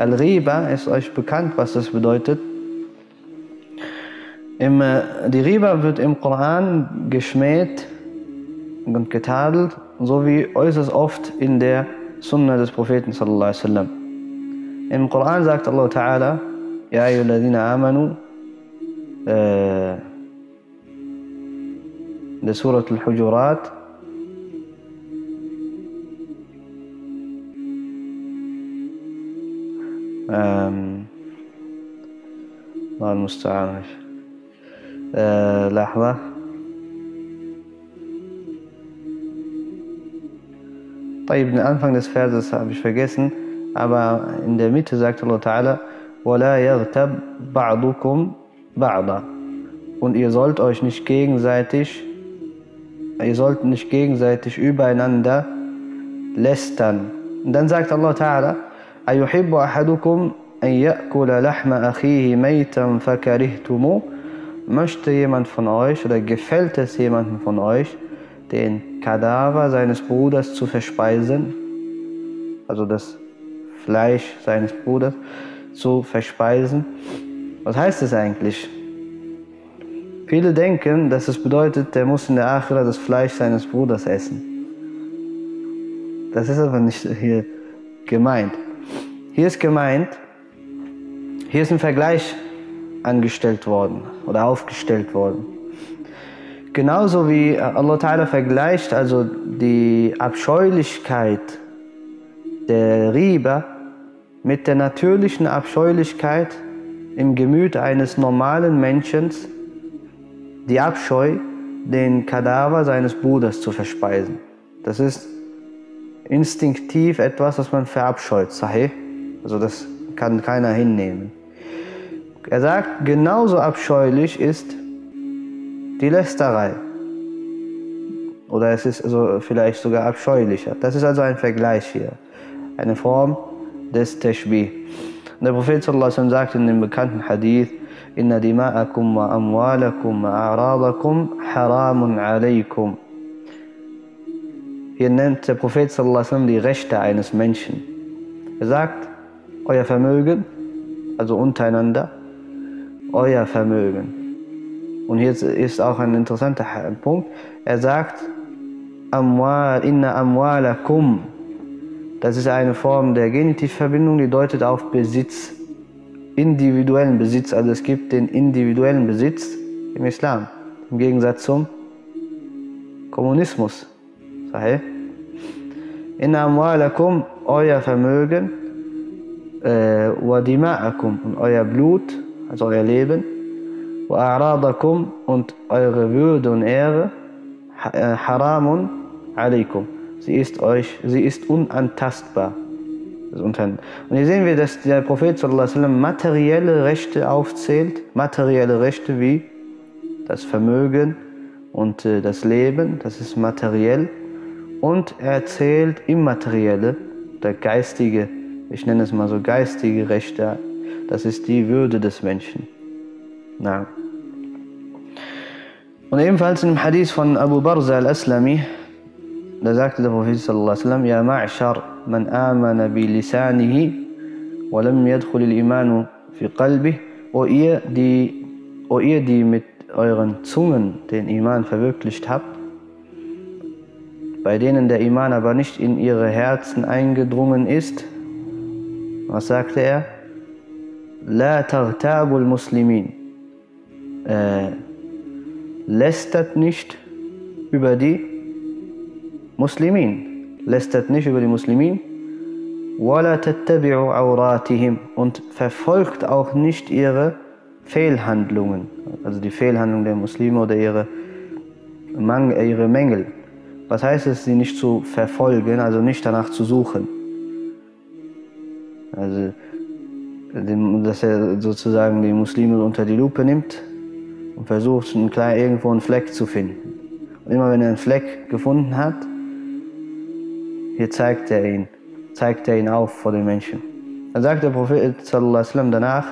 Al-Riba ist euch bekannt, was das bedeutet. Im, äh, die Riba wird im Koran geschmäht und getadelt, so wie äußerst oft in der Sunna des Propheten wasallam. Im Koran sagt Allah Ta'ala, Ja ayyuhalladhina amanu, äh, in der Surat Al-Hujurat, ähm, الله المستعان äh, لحظة طيب den Anfang des Verses habe ich vergessen aber in der Mitte sagt Allah Ta'ala وَلَا يَغْتَبْ بَعْضُكُمْ بَعْضًا und ihr sollt euch nicht gegenseitig ihr sollt nicht gegenseitig übereinander lästern und dann sagt Allah Ta'ala أيحب أحدكم أن يأكل لحم أخيه ميتا فكرهتموه Möchte jemand von euch oder gefällt es jemandem von euch, den Kadaver seines Bruders zu verspeisen, also das Fleisch seines Bruders zu verspeisen? Was heißt das eigentlich? Viele denken, dass es bedeutet, der muss in der Achira das Fleisch seines Bruders essen. Das ist aber nicht hier gemeint. Hier ist gemeint, hier ist ein Vergleich angestellt worden oder aufgestellt worden. Genauso wie Allah Ta'ala vergleicht also die Abscheulichkeit der Riba mit der natürlichen Abscheulichkeit im Gemüt eines normalen Menschen, die Abscheu, den Kadaver seines Bruders zu verspeisen. Das ist instinktiv etwas, was man verabscheut. Sahih. Also das kann keiner hinnehmen. Er sagt, genauso abscheulich ist die Lästerei. Oder es ist also vielleicht sogar abscheulicher. Das ist also ein Vergleich hier. Eine Form des Tashbih. Der Prophet sallallahu sagt in dem bekannten Hadith, Inna dima'akum wa amwalakum wa a'radakum haramun alaykum. Hier nennt der Prophet sallallahu die Rechte eines Menschen. Er sagt, euer Vermögen, also untereinander, euer Vermögen. Und hier ist auch ein interessanter Punkt. Er sagt, Amwal, inna amwalakum. Das ist eine Form der Genitivverbindung, die deutet auf Besitz, individuellen Besitz. Also es gibt den individuellen Besitz im Islam, im Gegensatz zum Kommunismus. Sahih. Inna amwalakum, euer Vermögen, وَدِمَاءَكُمْ und euer Blut, also euer Leben, وَأَعْرَاضَكُمْ und eure Würde und Ehre, haramun alaikum. Sie ist euch, sie ist unantastbar. Und hier sehen wir, dass der Prophet sallam, materielle Rechte aufzählt, materielle Rechte wie das Vermögen und äh, das Leben, das ist materiell. Und er erzählt immaterielle, der geistige ich nenne es mal so geistige Rechte, das ist die Würde des Menschen. Na. Und ebenfalls im Hadith von Abu Barza al-Aslami, da sagte der Prophet sallallahu man amana bi lisanihi wa lam yadkhul al-imanu fi qalbih, o ihr, die, o ihr, die mit euren Zungen den Iman verwirklicht habt, bei denen der Iman aber nicht in ihre Herzen eingedrungen ist, was sagte er? La taghtabul muslimin. Äh, lästert nicht über die Muslimin. Lästert nicht über die Muslimin. Wala tattabi'u awratihim. Und verfolgt auch nicht ihre Fehlhandlungen. Also die Fehlhandlungen der Muslime oder ihre, Mang ihre Mängel. Was heißt es, sie nicht zu verfolgen, also nicht danach zu suchen? Also, dass er sozusagen die Muslime unter die Lupe nimmt und versucht, einen kleinen, irgendwo einen Fleck zu finden. Und immer wenn er einen Fleck gefunden hat, hier zeigt er ihn, zeigt er ihn auf vor den Menschen. Dann sagt der Prophet sallam, danach,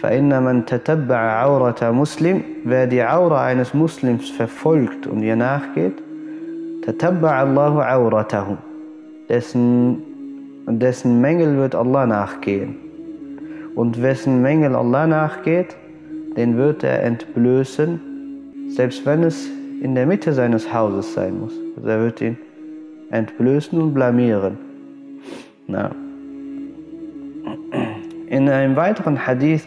فَإِنَّ مَنْ تَتَبَّعَ عَوْرَةَ Muslim, wer die Aura eines Muslims verfolgt und ihr nachgeht, تَتَبَّعَ اللَّهُ عَوْرَتَهُ, dessen dessen Mängel wird Allah nachgehen. Und wessen Mängel Allah nachgeht, den wird er entblößen, selbst wenn es in der Mitte seines Hauses sein muss. Also er wird ihn entblößen und blamieren. Na. In einem weiteren Hadith,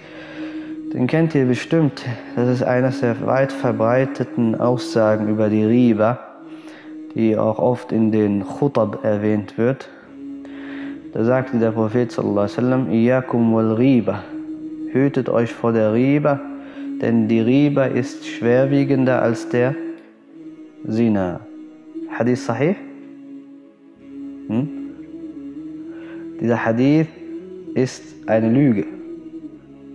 den kennt ihr bestimmt, das ist eines der weit verbreiteten Aussagen über die Riba, die auch oft in den Khutab erwähnt wird. Da sagte der Prophet Iyakum wal Riba, hütet euch vor der Riba, denn die Riba ist schwerwiegender als der Sina. Hadith sahih? Hm? Dieser Hadith ist eine Lüge.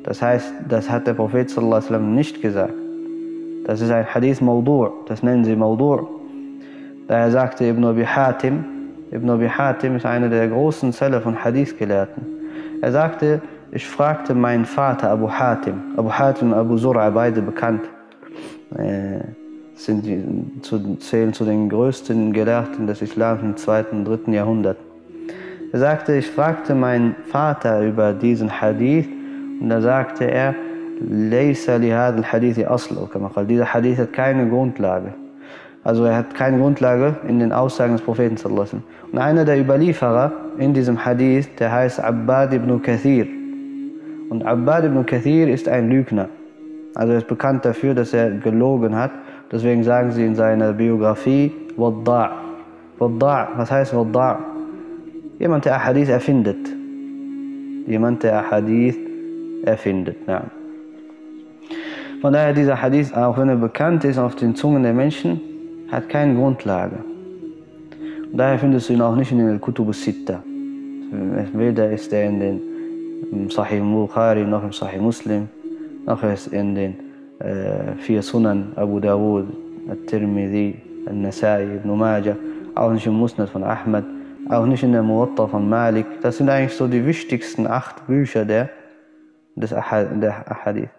Das heißt, das hat der Prophet nicht gesagt. Das ist ein Hadith Maudur, das nennen sie Maudur. Daher sagte Ibn Abi Hatim, Ibn Abi Hatim ist einer der großen Zelle von Hadith-Gelehrten. Er sagte, ich fragte meinen Vater Abu Hatim, Abu Hatim und Abu Zura, beide bekannt, äh, sind, zu, zählen zu den größten Gelehrten des Islam im 2. und 3. Jahrhundert. Er sagte, ich fragte meinen Vater über diesen Hadith und da sagte er, ليس لهذا الحديث أصل كما قال dieser Hadith hat keine Grundlage. also er hat keine Grundlage in den Aussagen des Propheten. Und einer der Überlieferer in diesem Hadith, der heißt Abbad ibn Kathir. Und Abbad ibn Kathir ist ein Lügner. Also er ist bekannt dafür, dass er gelogen hat. Deswegen sagen sie in seiner Biografie Wadda'. Wadda', was heißt Wadda'? Jemand, der Hadith erfindet. Jemand, der Hadith erfindet. Ja. Von daher dieser Hadith, auch wenn er bekannt ist auf den Zungen der Menschen, hat keine Grundlage. Und daher findest du ihn auch nicht in den Kutub Sitta. Weder ist er in den Sahih Bukhari noch im Sahih Muslim, noch ist in den äh, vier Sunan Abu Dawud, Al-Tirmidhi, Al-Nasai, Ibn Majah, auch nicht im Musnad von Ahmad, auch nicht in der Muwatta von Malik. Das sind eigentlich so die wichtigsten acht Bücher der, des Ahad, der Ahadith.